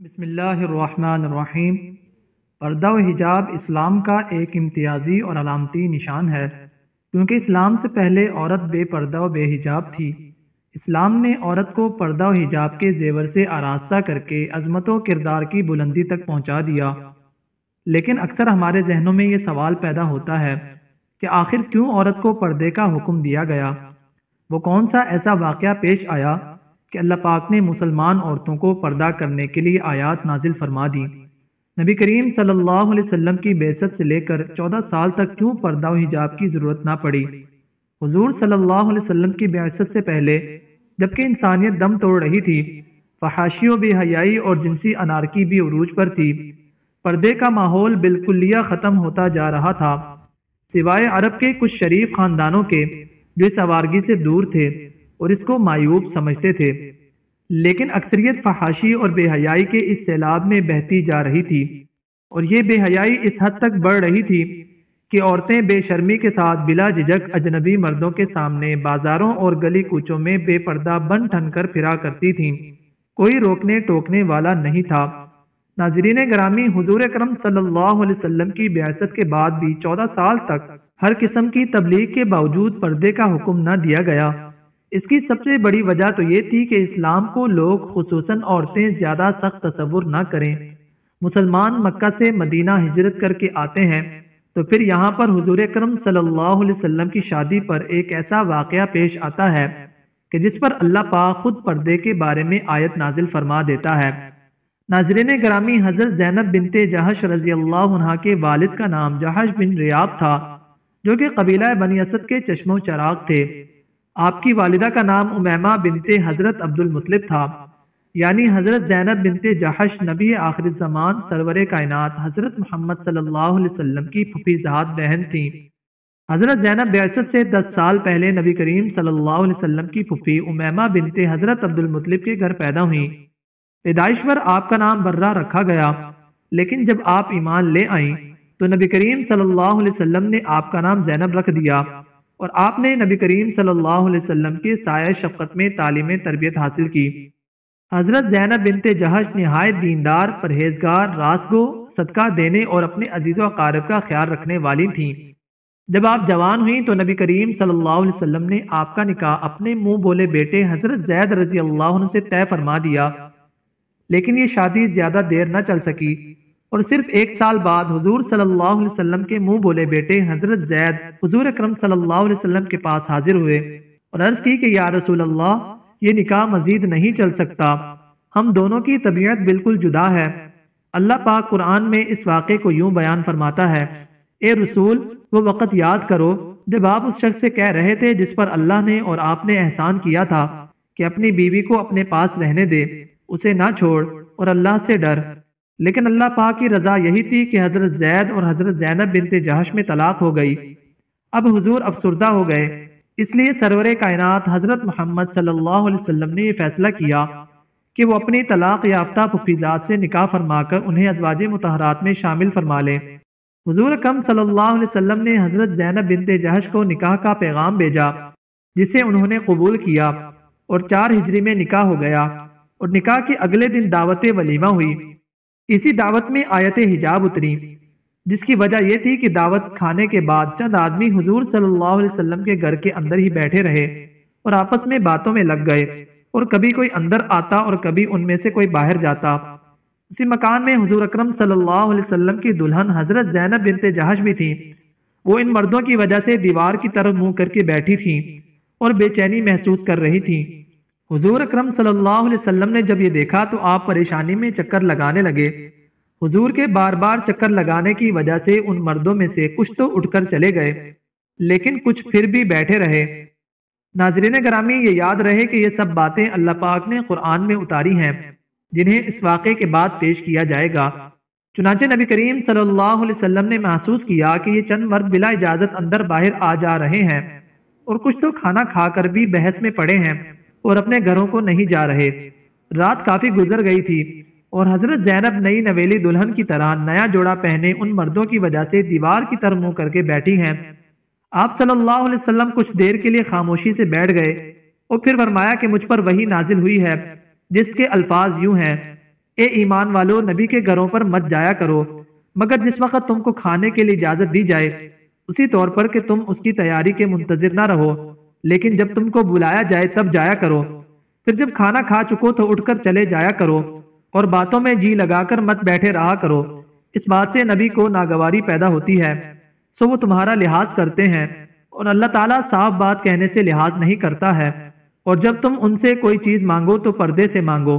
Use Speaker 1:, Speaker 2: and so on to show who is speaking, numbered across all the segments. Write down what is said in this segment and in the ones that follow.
Speaker 1: बसमीम पर्दा व हिजाब इस्लाम का एक इम्तियाजी और अलामती निशान है। क्योंकि इस्लाम से पहले औरत बेपर्दा व बेहिजाब थी। इस्लाम ने औरत को पर्दा व हिजाब के जेवर से आरास्ता करके अजमत व किरदार की बुलंदी तक पहुँचा दिया। लेकिन अक्सर हमारे जहनों में ये सवाल पैदा होता है कि आखिर क्यों औरत को पर्दे का हुक्म दिया गया? वो कौन सा ऐसा वाक़ पेश आया कि अल्लाह पाक ने मुसलमान औरतों को पर्दा करने के लिए आयात नाजिल फरमा दी। नबी करीम सल्लल्लाहु अलैहि वसल्लम की बेसत से लेकर चौदह साल तक क्यों पर्दा हिजाब की ज़रूरत ना पड़ी? हुजूर सल्लल्लाहु अलैहि वसल्लम की बेसत से पहले, जबकि इंसानियत दम तोड़ रही थी, फहाशियों, बेहयाई और जिनसी अनारकी भी उरूज पर थी। पर्दे का माहौल बिल्कुलिया ख़त्म होता जा रहा था। सिवाय अरब के कुछ शरीफ ख़ानदानों के, जो इस आवारगी से दूर थे और इसको मायूब समझते थे। लेकिन अक्सरियत फहाशी और बेहयाई के इस सैलाब में बहती जा रही थी और ये बेहयाई इस हद तक बढ़ रही थी कि औरतें बेशर्मी के साथ बिला झिझक अजनबी मर्दों के सामने बाजारों और गली कूचों में बेपर्दा बन ठन कर फिरा करती थीं। कोई रोकने टोकने वाला नहीं था। नाजरीन ग्रामी हुजूर करम सल्लल्लाहु अलैहि वसल्लम की ब्यासत के बाद भी चौदह साल तक हर किस्म की तबलीग के बावजूद पर्दे का हुक्म न दिया गया। इसकी सबसे बड़ी वजह तो ये थी कि इस्लाम को लोग खसूस औरतें, ज़्यादा सख्त तस्वुर न करें। मुसलमान मक्का से मदीना हिजरत करके आते हैं तो फिर यहाँ पर हजूर करम वसल्लम की शादी पर एक ऐसा वाक़ पेश आता है कि जिस पर अल्लाह पाक खुद पर्दे के बारे में आयत नाजिल फरमा देता है। नाजरीन ग्रामी हज़रत जैनब बिनते जहश रज़ी अल्लाह के वालिद का नाम जहश बिन रियाब था, जो कि कबीला बनी असद के चश्मो चराग थे। आपकी वालिदा का नाम उमैमा बिनते हज़रत अब्दुल मुतलिब था। यानी हज़रत जैनब बिनते जहश नबी आखिर ज़मान सरवर कायनात हज़रत मोहम्मद सल्लल्लाहु अलैहि वसल्लम की फुफीजात बहन थी। हज़रत जैनब बैसत से दस साल पहले नबी करीम सल्लल्लाहु अलैहि वसल्लम की फुफी उमैमा बिनते हज़रत अब्दुल मुतलिब के घर पैदा हुई। पैदाइश पर आपका नाम बर्रा रखा गया, लेकिन जब आप ईमान ले आई तो नबी करीम सल्लल्लाहु अलैहि वसल्लम ने आपका नाम जैनब रख दिया। और आपने नबी करीम सल्लल्लाहु अलैहि वसल्लम के साय शफ़क़त में तालीम तरबियत हासिल की। हज़रत जैनब बिनते जहश नहायत दीनदार, परहेजगार, रासगो, सदका देने और अपने अज़ीज़ अकारब का ख्याल रखने वाली थीं। जब आप जवान हुई तो नबी करीम सल्लल्लाहु अलैहि वसल्लम ने आपका निकाह अपने मुँह बोले बेटे हज़रत जैद रज़ी अल्लाह से तय फरमा दिया। लेकिन ये शादी ज़्यादा देर न चल सकी। और सिर्फ़ एक साल बाद हुजूर सल्लल्लाहु अलैहि वसल्लम के मुँह बोले, बेटे, हज़रत जैद, हुजूर अकरम सल्लल्लाहु अलैहि वसल्लम के पास हाजिर हुए और अर्ज़ की कि, या रसूल अल्लाह ये निकाह मजीद नहीं चल सकता। हम दोनों की तबीयत बिल्कुल जुदा है। अल्लाह पाक कुरान में इस वाक़े को यूँ बयान फरमाता है, ए रसूल, वो वक़्त याद करो, जब आप उस शख्स से कह रहे थे जिस पर अल्लाह ने और आपने एहसान किया था, कि अपनी बीवी को अपने पास रहने दे, उसे ना छोड़ और अल्लाह से डर। लेकिन अल्लाह पाक की रजा यही थी कि हज़रत जैद और हज़रत जैनब बिनते जहश में तलाक हो गई। अब हुजूर अफसरदा हो गए। इसलिए सरवर कायनात हज़रत मोहम्मद सल्लल्लाहु अलैहि वसल्लम ने यह फैसला किया कि वो अपनी तलाक याफ्ता पुफीजात से निकाह फरमाकर उन्हें अजवाज मतहरात में शामिल फरमा लें। हुजूर कम सल्लल्लाहु अलैहि वसल्लम ने हज़रत जैनब बिनते जहश को निकाह का पैगाम भेजा, जिसे उन्होंने कबूल किया और चार हिजरी में निकाह हो गया और निकाह के अगले दिन दावत वलीमा हुई। इसी दावत में आयत हिजाब उतरी, जिसकी वजह यह थी कि दावत खाने के बाद चंद आदमी हुजूर सल्लल्लाहु अलैहि वसल्लम के घर के अंदर ही बैठे रहे और आपस में बातों में लग गए और कभी कोई अंदर आता और कभी उनमें से कोई बाहर जाता। उसी मकान में हुजूर अकरम सल्लल्लाहु अलैहि वसल्लम की दुल्हन हज़रत जैनब बिनते जहाज़ भी थी। वो इन मर्दों की वजह से दीवार की तरफ़ मुँह करके बैठी थी और बेचैनी महसूस कर रही थी। हुजूर अकरम सल्लल्लाहु अलैहि वसल्लम ने जब ये देखा तो आप परेशानी में चक्कर लगाने लगे। हुजूर के बार बार चक्कर लगाने की वजह से उन मर्दों में से कुछ तो उठकर चले गए, लेकिन कुछ फिर भी बैठे रहे। नाजरीन ग्रामी, ये याद रहे कि ये सब बातें अल्लाह पाक ने कुरान में उतारी हैं, जिन्हें इस वाक़े के बाद पेश किया जाएगा। चुनाचे नबी करीम सल्लल्लाहु अलैहि वसल्लम ने महसूस किया कि ये चंद मर्द बिला इजाज़त अंदर बाहर आ जा रहे हैं, और कुछ तो खाना खाकर भी बहस में पड़े हैं। और अपने घरों को नहीं जा रहे। रात काफ़ी गुजर गई थी और हज़रत जैनब नई नवेली दुल्हन की तरह नया जोड़ा पहने उन मर्दों की वजह से दीवार की तरफ़ मुँह करके बैठी हैं। आप सल्लल्लाहु अलैहि वसल्लम कुछ देर के लिए खामोशी से बैठ गए और फिर फरमाया कि मुझ पर वही नाजिल हुई है, जिसके अल्फाज यूँ हैं, ए ईमान वालो, नबी के घरों पर मत जाया करो, मगर जिस वक्त तुमको खाने के लिए इजाज़त दी जाए, उसी तौर पर कि तुम उसकी तैयारी के मुंतजर ना रहो। लेकिन जब तुमको बुलाया जाए तब जाया करो। फिर जब खाना खा चुको तो उठकर चले जाया करो और बातों में जी लगाकर मत बैठे रहा करो। इस बात से नबी को नागवारी पैदा होती है। सो वो तुम्हारा लिहाज करते हैं और अल्लाह ताला साफ़ बात कहने से लिहाज नहीं करता है। और जब तुम उनसे कोई चीज़ मांगो तो पर्दे से मांगो।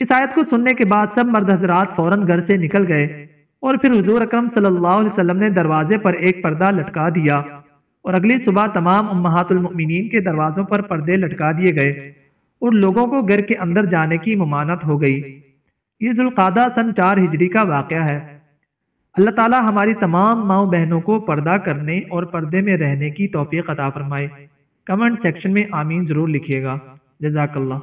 Speaker 1: इस आयत को सुनने के बाद सब मर्द हजरात फ़ौरन घर से निकल गए और फिर हजूर अक्रम सल्लल्लाहु ने दरवाजे पर एक पर्दा लटका दिया। और अगली सुबह तमाम उम्मातुलमिन के दरवाजों पर पर्दे लटका दिए गए और लोगों को घर के अंदर जाने की ममानत हो गई। ये जुल्कादा सन चार हिजरी का वाक़ है। अल्लाह ताला हमारी तमाम माओ बहनों को पर्दा करने और पर्दे में रहने की तोफ़ी अता फरमाए। कमेंट सेक्शन में आमीन ज़रूर लिखिएगा। जजाकल्ला